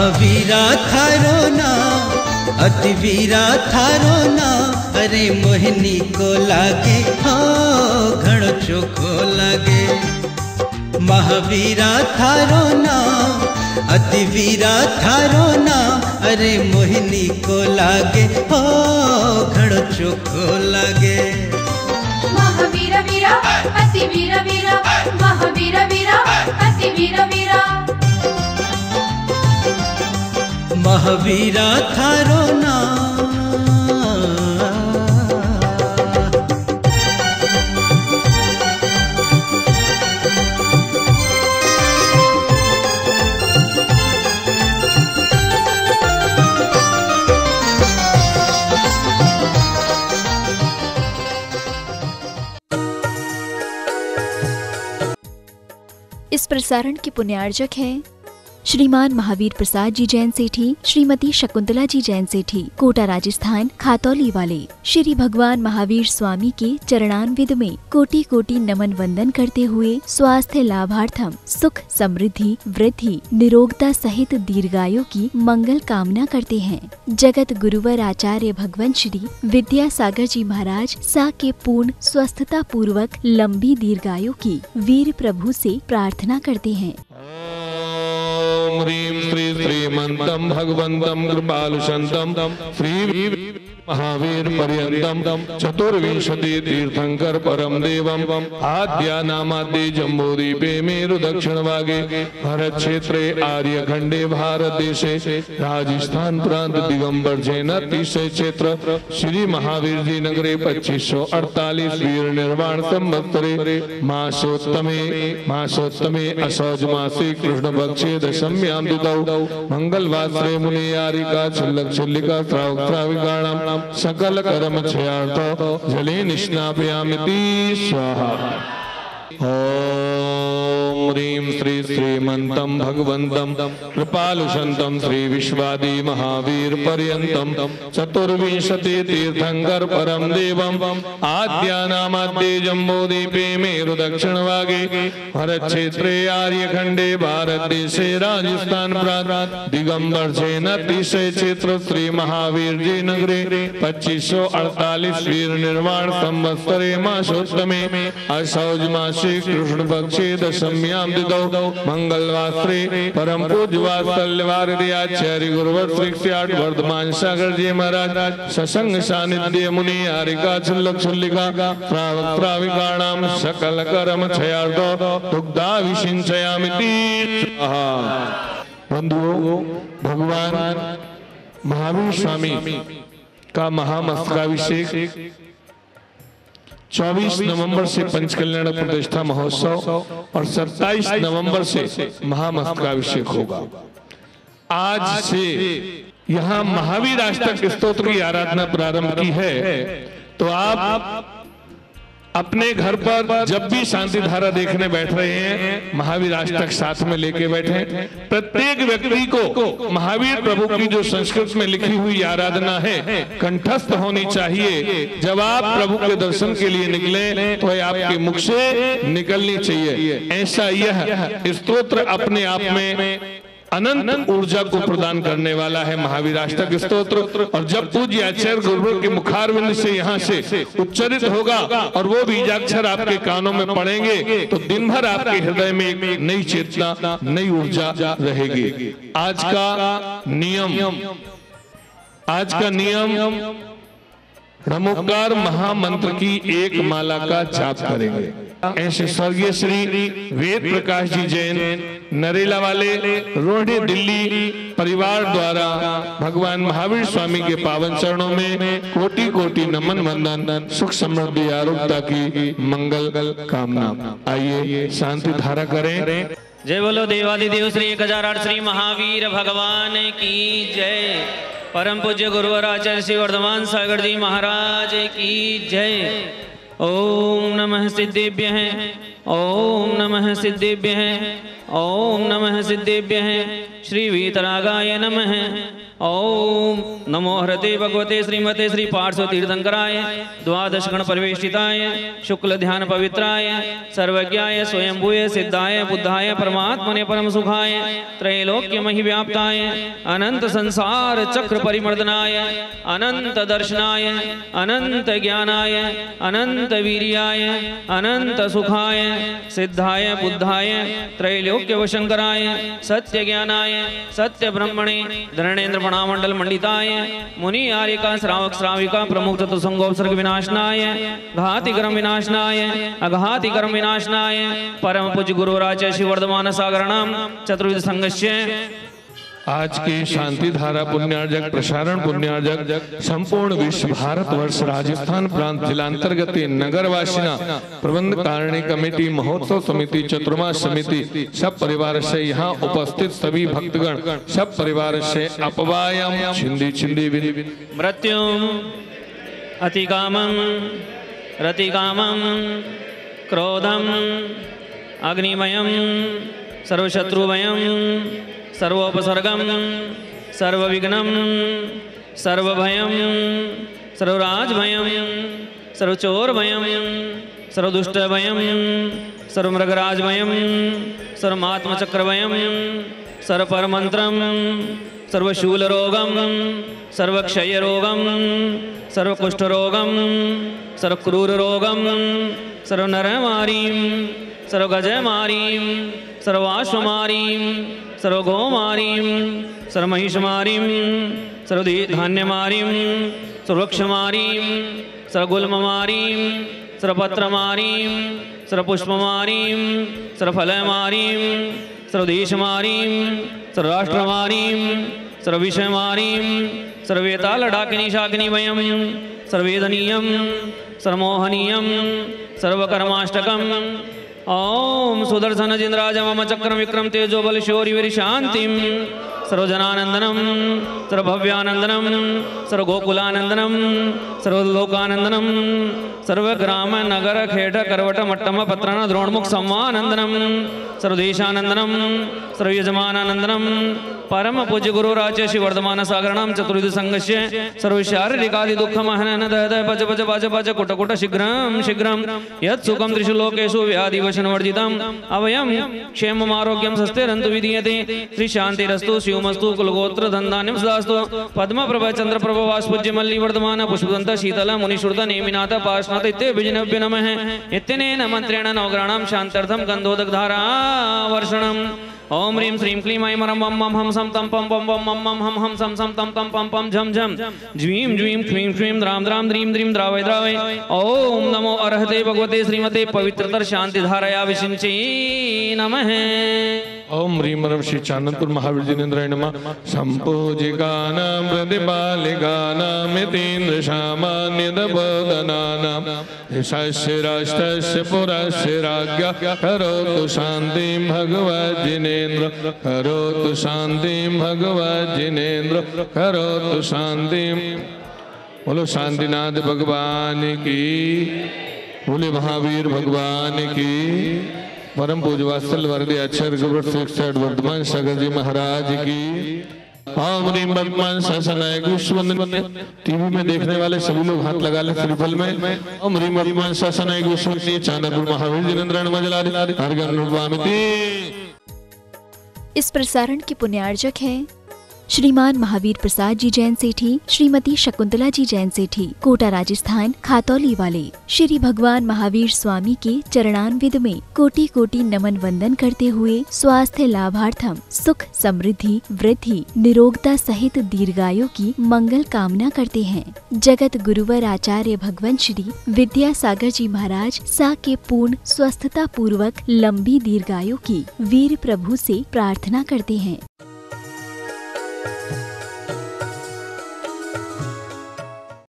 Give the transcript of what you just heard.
महावीरा थारो ना, अति वीरा थारो ना। अरे मोहिनी को लागे, हो, घणो चोखो लागे। महावीरा थारो ना, अति वीरा थारो ना। अरे मोहिनी को लागे, हो, घणो चोखो लागे। महावीर वीरा, अति वीर वीरा। महावीर वीरा, अति वीर वीरा। महावीरा थारो ना। इस प्रसारण के पुण्यार्जक हैं श्रीमान महावीर प्रसाद जी जैन सेठी, श्रीमती शकुंतला जी जैन सेठी, कोटा राजस्थान, खातौली वाले। श्री भगवान महावीर स्वामी के चरणान्विद में कोटि कोटि नमन वंदन करते हुए स्वास्थ्य लाभार्थम, सुख समृद्धि, वृद्धि, निरोगता सहित दीर्घायु की मंगल कामना करते हैं। जगत गुरुवर आचार्य भगवान श्री विद्या सागर जी महाराज सा के पूर्ण स्वस्थता पूर्वक लंबी दीर्घायु की वीर प्रभु से प्रार्थना करते हैं। ॐ ह्रीं श्री श्रीमन्तं भगवन्तं कृपालुशन्तं श्री महावीर पर्यन्तं चतुर्विंशति तीर्थंकर परम देवम आद्या नामाद्य जम्बूद्वीपे मेरु दक्षिण भागे भरत क्षेत्रे आर्य खंडे भारत देशे राजस्थान प्रांत दिगंबर जैन तीसरे क्षेत्र, श्री महावीर जी नगरे पच्चीस सौ अड़तालीस वीर निर्वाण संवत्सरे, मासोत्तमे मासोत्तमे असौज मासे कृष्ण पक्षे दशम्यां तिथौ मंगलवासरे मुनियारिका छल्लक छल्लिका श्रावक सकल कर्म क्षयार्थ जले निष्णापयामिति स्वाहा। ह्रीं श्री श्रीमन्तं भगवन्तं कृपालुशन्तं श्री विश्वादि महावीर पर्यन्तं चतुर्विंशति तीर्थंकर परम देवम् आद्यानामाद्ये जम्बूद्वीपे मेरु दक्षिणभागे भरत क्षेत्रे आर्यखण्डे भारत देशे राजस्थान दिगंबर जैन तीसरे क्षेत्र श्री महावीर जी नगरे, पच्चीस सौ अड़तालीस वीर निर्माण संवत्सरे मासोत्तमे असौज मासे कृष्ण पक्षे दशम्यां तिथौ मंगलवासरे परम गुरुवर श्री वर्धमान सागर जी महाराज ससंग सानिध्य मुनि हारिका छुल्लक छुल्लिका श्रावक श्राविकाणाम सकल कर्म दुग्धा विषिंचयामिति बंधुओं भगवान महावीर स्वामी का महामस्तकाभिषेक 24 नवंबर से पंच कल्याण प्रतिष्ठा महोत्सव और 27 नवंबर से महामस्तकाभिषेक होगा। आज से यहाँ महावीर अष्टक स्त्रोत्र की आराधना प्रारंभ की है। तो आप अपने घर पर जब भी शांति धारा देखने बैठ रहे हैं महावीर आज तक साथ में लेके बैठे प्रत्येक व्यक्ति को महावीर प्रभु की जो संस्कृत में लिखी हुई आराधना है कंठस्थ होनी चाहिए। जब आप प्रभु के दर्शन के लिए निकले तो यह आपके मुख से निकलनी चाहिए। ऐसा यह स्त्रोत्र अपने आप में अनंत ऊर्जा को प्रदान करने वाला है महावीर अष्टक स्तोत्र। और जब पूज्य आचार्य गुरुवर के मुखारविंद से यहाँ से उच्चरित होगा और वो बीजाक्षर आपके कानों में पड़ेंगे तो दिन भर आपके हृदय में एक नई चेतना नई ऊर्जा रहेगी। आज का नियम। आज का नियम। नमोकार महामंत्र की एक माला का जाप करेंगे। ऐसे स्वर्गीय श्री वेद प्रकाश जी जैन नरेला वाले रोहड़े दिल्ली परिवार द्वारा भगवान महावीर स्वामी के पावन चरणों में कोटि कोटि नमन वंदन सुख समृद्धि आरोग्यता की मंगल कामना। आइए शांति धारा करें। जय बोलो देवादिदेव श्री एक हज़ार आठ श्री महावीर भगवान की जय। परम पूज्य गुरुवर आचार्य श्री वर्धमान सागर जी महाराज की जय। ओम नमः सिद्धिभ्य है, ओम नमः सिद्धिभ्य है, ओम नमः सिद्धिभ्य है। श्री वीतरागाय नमः। ओम नमो हरते भगवते श्रीमते श्री पार्श्व तीर्थंकराय द्वादश गण परिवेष्टिताय शुक्ल ध्यान पवित्राय सर्वज्ञाय स्वयंभूय सिद्धाय बुद्धाय परमात्मने परम सुखाय त्रैलोक्य महि व्याप्ताय अनंत संसार चक्र परिमर्दनाय अनंत दर्शनाय अनंत ज्ञानाय अनंत वीर्याय अनंत सुखाय सिद्धाय बुद्धाय त्रैलोक्य वशंकराय सत्य ज्ञानाय सत्य ब्रह्मणे धरणेन्द्र प्रणामंडल मंडिताय मुनि आरिका श्रावक श्राविका, प्रमुख चतुसंगोपसर्ग विनाशनाय घाति कर्म विनाशनाय अघाति कर्म विनाशनाय परम पूज्य गुरुराज श्री वर्धमान सागरणाम चतुर्विध संघस्य आज की शांति धारा पुण्यार्जक, प्रसारण पुण्यार्जक, संपूर्ण विश्व भारत वर्ष राजस्थान प्रांत जिलांतर्गत नगर वासिना प्रबंध कारिणी कमेटी, महोत्सव समिति चतुर्मा समिति सब परिवार से यहाँ उपस्थित सभी भक्तगण सब परिवार से अपवायम। छिंदी छिंदी विधि मृत्युम, अतिकामम, रतिकामम, क्रोधम, अग्निमयम, सर्वशत्रुमयम सर्वोपसर्गम सर्वविघ्नम सर्वभयम, सर्वराजभयम, सर्वचोरभयम, सर्वदुष्टभयम, सर्वमृगराजभयम, सर्वमात्मचक्रभयम सर्वपरमंत्रम सर्वशूलरोगम, सर्वक्षयरोगम, सर्वकुष्ठरोगम, सर्वक्रूररोगम सर्वनरमारीं सर्वगजमारीं सर्वाश्वमारीं सर्वगोमारीं, सर्वमहिषमारीं सर्वधान्यमारीं सर्वक्षमारीं सर्वगुल्ममारीं, सर्वपत्रमारीं, सर्वपुष्पमारीं, सर्वफलमारीं, सर्वदेशमारीं, सर्वराष्ट्रमारीं, सर्वविषयमारीं सर्वेतालडाकिनी शाकिनी वयं सर्वेदनीयं सर्वमोहनीयं, सर्वकर्माष्टकम् ओम सुदर्शन जिंद्राज मम चक्र विक्रम तेजो बल शौर्य वीर शांतिम सर्वजनानंदनम सर्वभव्यानंदनम सर्वगोकुलानंदनम सर्वलोकानंदनम सर्वग्राम नगर खेट करवट मट्टम पत्रण द्रोणमुख सम्मानंदनम सर्वदेशानंदनम सर्वयजमानानंदनम परम पूज्य गुरु राज्य श्री वर्धमान सागरणाम चतुर्विध संघस्य सर्व शारीरिकादि दुःख महनन दहद भज भज भज भज कुट कुट शीघ्रम शीघ्रम यत् सुखम त्रिषु लोकेषु व्याधि वशन वर्जितम क्षेमम आरोग्यम सस्तेरन्तु विधीयते श्री शांतिरस्तु शिवमस्तु कुलगोत्र धन्धान्यम सदास्तु पद्म प्रभ चंद्र प्रभ वास्पुज्य मल्ली वर्धमान पुष्पदंत शीतल मुनिश्रुत नेमिनाथ पार्श्वनाथ इत्ते विजनभ्य नमः इत्यनेन मंत्रेण नवग्रहाणां शांत्यर्थम गंधोदक धारा वर्षणम् ओम ह्रीं श्रीं क्लीं ऐं मरं मम मम हम सम तम पम पम पम मम मम हम हम सम सम तम तम पम पम झम झम ज्वीं ज्वीं क्लीं क्लीं राम राम द्रीं द्रीं द्रावय द्रावय ओम नमो अर्हते भगवते श्रीमते पवित्रतर शांति धाराया विशिंचे नमः ओम ह्रीम रम श्री चानंदपुर महावीर जिनेन्द्र नमः। संपूजिकानां प्रतिपालिकानां यतीन्द्र सामान्य बोधनानां यशस्य राष्ट्रस्य पुरस्य राज्ञ, करोतु शान्तिं भगवत् जिनेन्द्र, करोतु शान्तिं भगवत् जिनेन्द्र, करोतु शान्तिं। बोलो शांतिनाथ भगवान की, बोले महावीर भगवान की। परम पूज वर्ग अक्षर गुरु शिक्षक वर्धमान सागर जी महाराज की। टीवी में देखने वाले सभी लोग हाथ लगा ले त्रिफल में। ओम रीम शासन आय गुस्वी चांदापुर महावीर जिनेन्द्र मजला इस प्रसारण के पुण्यार्जक हैं। श्रीमान महावीर प्रसाद जी जैन सेठी, श्रीमती शकुंतला जी जैन सेठी, कोटा राजस्थान, खातौली वाले। श्री भगवान महावीर स्वामी के चरणान्विद में कोटि कोटि नमन वंदन करते हुए स्वास्थ्य लाभार्थम, सुख समृद्धि, वृद्धि, निरोगता सहित दीर्घायु की मंगल कामना करते हैं। जगत गुरुवर आचार्य भगवान श्री विद्यासागर जी महाराज सा के पूर्ण स्वस्थता पूर्वक लंबी दीर्घायु की वीर प्रभु से प्रार्थना करते हैं।